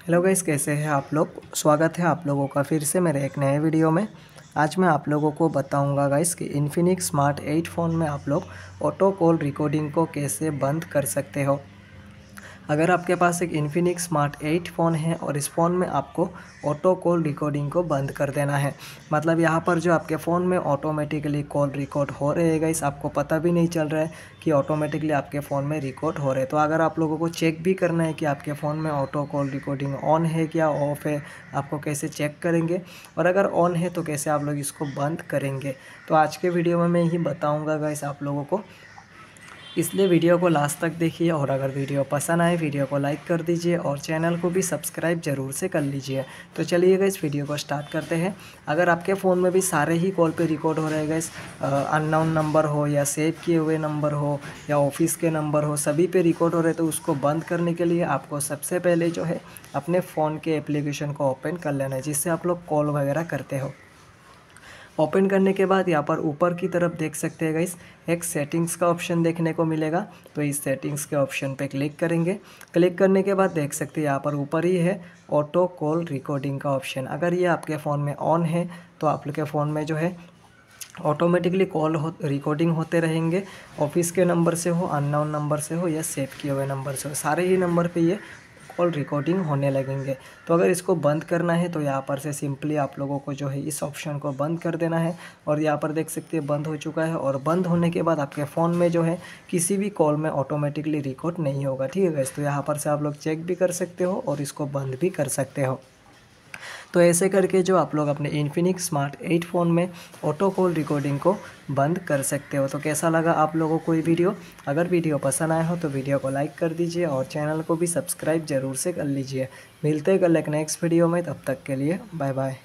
Hello guys, कैसे हैं आप लोग? स्वागत है आप लोगों का फिर से मेरे एक नए वीडियो में। आज मैं आप लोगों को बताऊँगा गाइस कि इन्फिनिक्स स्मार्ट एट फ़ोन में आप लोग ऑटो कॉल रिकॉर्डिंग को कैसे बंद कर सकते हो। अगर आपके पास एक इन्फिनिक्स स्मार्ट एट फ़ोन है और इस फ़ोन में आपको ऑटो कॉल रिकॉर्डिंग को बंद कर देना है मतलब यहाँ पर जो आपके फ़ोन में ऑटोमेटिकली कॉल रिकॉर्ड हो रहे हैं इस आपको पता भी नहीं चल रहा है कि ऑटोमेटिकली आपके फ़ोन में रिकॉर्ड हो रहे तो अगर आप लोगों को चेक भी करना है कि आपके फ़ोन में ऑटो कॉल रिकॉर्डिंग ऑन है क्या ऑफ़ है, आपको कैसे चेक करेंगे? और अगर ऑन है तो कैसे आप लोग इसको बंद करेंगे? तो आज के वीडियो में मैं यही बताऊँगा गाइस आप लोगों को इसलिए वीडियो को लास्ट तक देखिए और अगर वीडियो पसंद आए, वीडियो को लाइक कर दीजिए और चैनल को भी सब्सक्राइब ज़रूर से कर लीजिए। तो चलिएगा इस वीडियो को स्टार्ट करते हैं। अगर आपके फ़ोन में भी सारे ही कॉल पे रिकॉर्ड हो रहे गए अननाउन नंबर हो या सेव किए हुए नंबर हो या ऑफ़िस के नंबर हो, सभी पे रिकॉर्ड हो रहे तो उसको बंद करने के लिए आपको सबसे पहले जो है अपने फ़ोन के एप्लीकेशन को ओपन कर लेना है, जिससे आप लोग कॉल वगैरह करते हो। ओपन करने के बाद यहाँ पर ऊपर की तरफ़ देख सकते हैं गाइस एक सेटिंग्स का ऑप्शन देखने को मिलेगा। तो इस सेटिंग्स के ऑप्शन पे क्लिक करेंगे। क्लिक करने के बाद देख सकते हैं यहाँ पर ऊपर ही है ऑटो कॉल रिकॉर्डिंग का ऑप्शन अगर ये आपके फ़ोन में ऑन है तो आपके फ़ोन में जो है ऑटोमेटिकली कॉल हो रिकॉर्डिंग होते रहेंगे। ऑफ़िस के नंबर से हो अननाउन नंबर से हो या सेव किए हुए नंबर से हो, सारे ही नंबर पे ये कॉल रिकॉर्डिंग होने लगेंगे। तो अगर इसको बंद करना है तो यहाँ पर से सिंपली आप लोगों को जो है इस ऑप्शन को बंद कर देना है। और यहाँ पर देख सकते हैं, बंद हो चुका है और बंद होने के बाद आपके फ़ोन में जो है किसी भी कॉल में ऑटोमेटिकली रिकॉर्ड नहीं होगा। ठीक है तो यहाँ पर से आप लोग चेक भी कर सकते हो और इसको बंद भी कर सकते हो। तो ऐसे करके जो आप लोग अपने इन्फिनिक्स स्मार्ट एट फ़ोन में ऑटो कॉल रिकॉर्डिंग को बंद कर सकते हो। तो कैसा लगा आप लोगों को ये वीडियो? अगर वीडियो पसंद आया हो तो वीडियो को लाइक कर दीजिए और चैनल को भी सब्सक्राइब ज़रूर से कर लीजिए। मिलते कल एक नेक्स्ट वीडियो में, तब तक के लिए बाय बाय